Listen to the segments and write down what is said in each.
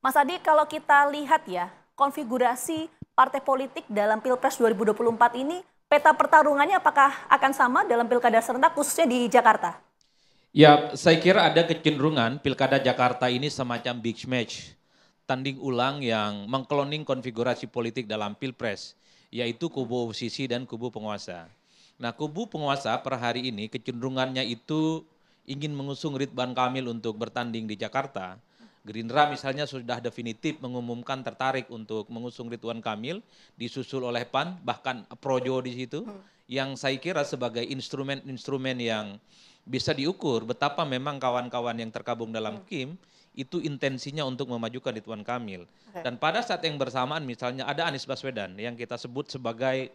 Mas Adi, kalau kita lihat ya, konfigurasi partai politik dalam Pilpres 2024 ini, peta pertarungannya apakah akan sama dalam pilkada serentak khususnya di Jakarta? Ya, saya kira ada kecenderungan pilkada Jakarta ini semacam big match, tanding ulang yang mengkloning konfigurasi politik dalam Pilpres, yaitu kubu oposisi dan kubu penguasa. Nah, kubu penguasa per hari ini kecenderungannya itu ingin mengusung Ridwan Kamil untuk bertanding di Jakarta. Gerindra misalnya sudah definitif mengumumkan tertarik untuk mengusung Ridwan Kamil, disusul oleh PAN, bahkan Projo di situ, yang saya kira sebagai instrumen-instrumen yang bisa diukur betapa memang kawan-kawan yang tergabung dalam KIM itu intensinya untuk memajukan Ridwan Kamil. Dan pada saat yang bersamaan misalnya ada Anies Baswedan yang kita sebut sebagai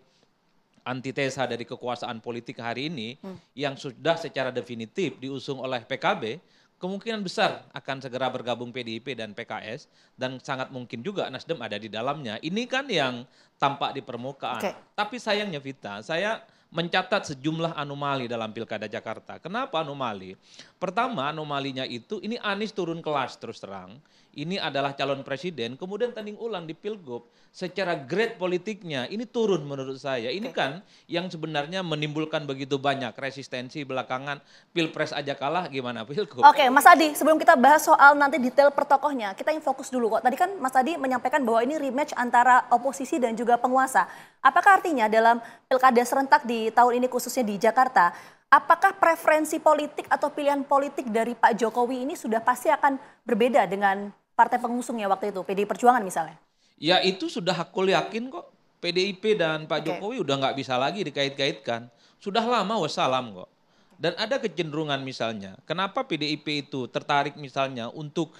antitesa dari kekuasaan politik hari ini hmm. yang sudah secara definitif diusung oleh PKB, kemungkinan besar akan segera bergabung PDIP dan PKS dan sangat mungkin juga Nasdem ada di dalamnya. Ini kan yang tampak di permukaan. Okay. Tapi sayangnya Vita, saya mencatat sejumlah anomali dalam Pilkada Jakarta. Kenapa anomali? Pertama anomalinya itu ini Anies turun kelas terus terang. Ini adalah calon presiden, kemudian tanding ulang di Pilgub. Secara grade politiknya ini turun menurut saya. Ini kan yang sebenarnya menimbulkan begitu banyak resistensi belakangan Pilpres aja kalah gimana Pilgub. Oke Mas Adi, sebelum kita bahas soal nanti detail pertokohnya, kita yang fokus dulu kok. Tadi kan Mas Adi menyampaikan bahwa ini rematch antara oposisi dan juga penguasa. Apakah artinya dalam pilkada serentak di tahun ini khususnya di Jakarta, apakah preferensi politik atau pilihan politik dari Pak Jokowi ini sudah pasti akan berbeda dengan partai pengusungnya waktu itu, PDI Perjuangan misalnya? Ya itu sudah aku yakin kok. PDIP dan Pak okay. Jokowi udah nggak bisa lagi dikait-kaitkan. Sudah lama wassalam kok. Dan ada kecenderungan misalnya, kenapa PDIP itu tertarik misalnya untuk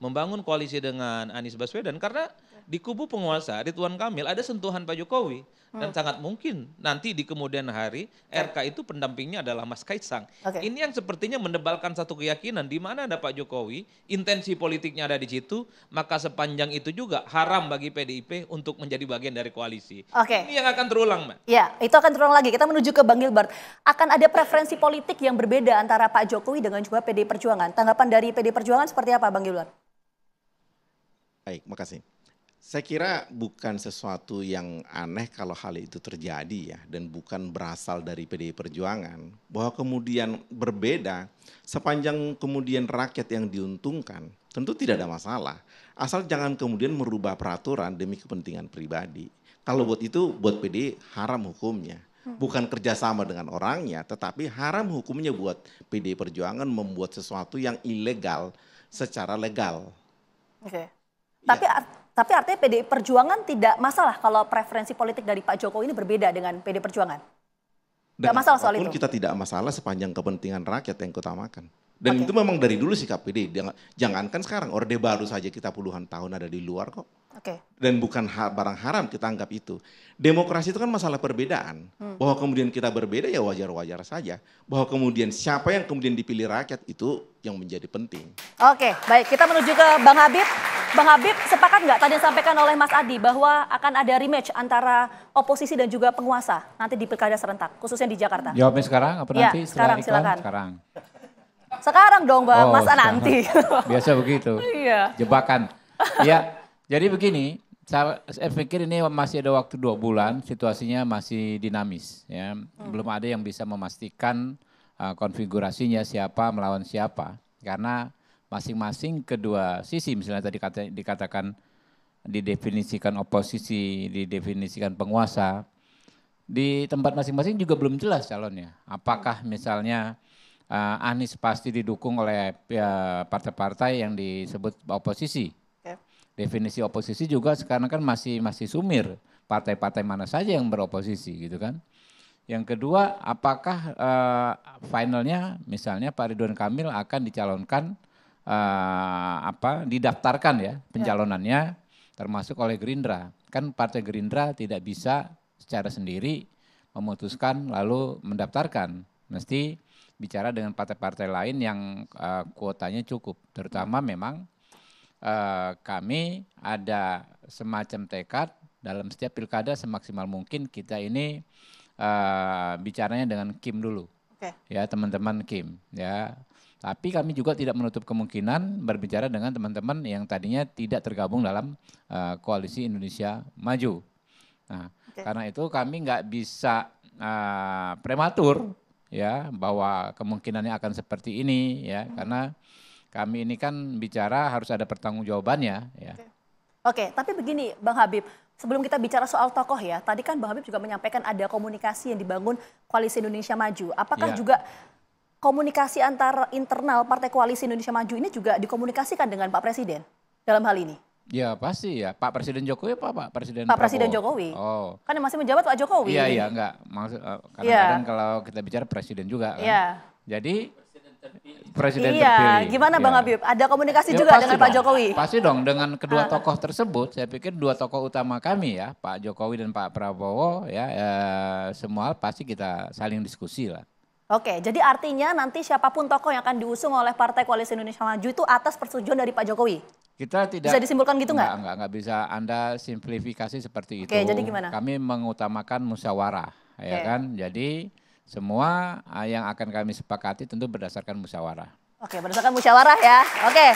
membangun koalisi dengan Anies Baswedan? Karena di kubu penguasa Ridwan Kamil ada sentuhan Pak Jokowi dan hmm. sangat mungkin nanti di kemudian hari RK itu pendampingnya adalah Mas Kaisang. Okay. Ini yang sepertinya mendebalkan satu keyakinan di mana ada Pak Jokowi, intensi politiknya ada di situ, maka sepanjang itu juga haram bagi PDIP untuk menjadi bagian dari koalisi. Okay. Ini yang akan terulang, Mbak. Ya, itu akan terulang lagi. Kita menuju ke Bang Gilbert. Akan ada preferensi politik yang berbeda antara Pak Jokowi dengan juga PDI Perjuangan. Tanggapan dari PDI Perjuangan seperti apa, Bang Gilbert? Baik, makasih. Saya kira bukan sesuatu yang aneh kalau hal itu terjadi ya dan bukan berasal dari PDI Perjuangan bahwa kemudian berbeda sepanjang kemudian rakyat yang diuntungkan tentu tidak ada masalah asal jangan kemudian merubah peraturan demi kepentingan pribadi. Kalau buat itu buat PDI haram hukumnya bukan kerjasama dengan orangnya, tetapi haram hukumnya buat PDI Perjuangan membuat sesuatu yang ilegal secara legal. Oke. Okay. Tapi ya. Tapi artinya PDI Perjuangan tidak masalah kalau preferensi politik dari Pak Jokowi ini berbeda dengan PDI Perjuangan? Tidak masalah soal itu? kita tidak masalah sepanjang kepentingan rakyat yang utamakan. Dan okay. itu memang dari dulu sikap PDI. Jangankan sekarang, Orde Baru saja kita puluhan tahun ada di luar kok. Okay. Dan bukan ha barang haram kita anggap itu. Demokrasi itu kan masalah perbedaan. Hmm. Bahwa kemudian kita berbeda ya wajar-wajar saja. Bahwa kemudian siapa yang kemudian dipilih rakyat itu yang menjadi penting. Oke, baik. Kita menuju ke Bang Habib. Bang Habib, sepakat nggak tadi disampaikan oleh Mas Adi bahwa akan ada rematch antara oposisi dan juga penguasa nanti di pilkada serentak, khususnya di Jakarta? Jawabnya sekarang apa ya, nanti? sekarang silakan. Sekarang. Sekarang dong, Bang. Oh, Masa nanti. Biasa begitu. Iya. Jebakan. Ya, jadi begini, saya, saya pikir ini masih ada waktu dua bulan, situasinya masih dinamis. Ya, hmm. belum ada yang bisa memastikan uh, konfigurasinya siapa melawan siapa, karena masing-masing kedua sisi, misalnya tadi kata, dikatakan didefinisikan oposisi, didefinisikan penguasa, di tempat masing-masing juga belum jelas calonnya. Apakah misalnya uh, Anies pasti didukung oleh ya, partai-partai yang disebut oposisi, definisi oposisi juga sekarang kan masih masih sumir partai-partai mana saja yang beroposisi gitu kan. Yang kedua, apakah uh, finalnya misalnya Pak Ridwan Kamil akan dicalonkan uh, apa didaftarkan ya pencalonannya termasuk oleh Gerindra. Kan Partai Gerindra tidak bisa secara sendiri memutuskan lalu mendaftarkan. Mesti bicara dengan partai-partai lain yang uh, kuotanya cukup. Terutama memang uh, kami ada semacam tekad dalam setiap pilkada semaksimal mungkin kita ini uh, bicaranya dengan Kim dulu. Okay. Ya, teman-teman Kim ya. Tapi kami juga tidak menutup kemungkinan berbicara dengan teman-teman yang tadinya tidak tergabung dalam uh, koalisi Indonesia Maju. Nah, okay. karena itu kami nggak bisa uh, prematur ya bahwa kemungkinannya akan seperti ini ya hmm. karena kami ini kan bicara harus ada pertanggungjawabannya ya. Oke. Oke, tapi begini Bang Habib, sebelum kita bicara soal tokoh ya, tadi kan Bang Habib juga menyampaikan ada komunikasi yang dibangun Koalisi Indonesia Maju. Apakah ya. juga komunikasi antar internal Partai Koalisi Indonesia Maju ini juga dikomunikasikan dengan Pak Presiden dalam hal ini? Ya pasti ya, Pak Presiden Jokowi apa Pak Presiden Pak Prabowo? Presiden Jokowi. Oh. Kan yang masih menjabat Pak Jokowi. Iya iya enggak, maksud uh, kadang-kadang yeah. kalau kita bicara presiden juga kan. Yeah. Jadi presiden iya, terpilih. gimana Bang ya. Habib? Ada komunikasi ya, juga dengan dong. Pak Jokowi? Pasti dong, dengan kedua ah. tokoh tersebut, saya pikir dua tokoh utama kami ya, Pak Jokowi dan Pak Prabowo ya, ya semua pasti kita saling diskusi lah. Oke, jadi artinya nanti siapa pun tokoh yang akan diusung oleh Partai Koalisi Indonesia Maju itu atas persetujuan dari Pak Jokowi? Kita tidak bisa disimpulkan gitu nggak? Enggak, enggak, bisa Anda simplifikasi seperti itu. Oke, jadi gimana? Kami mengutamakan musyawarah, Oke. ya kan? Jadi semua ah, yang akan kami sepakati tentu berdasarkan musyawarah. Oke, berdasarkan musyawarah ya. Oke.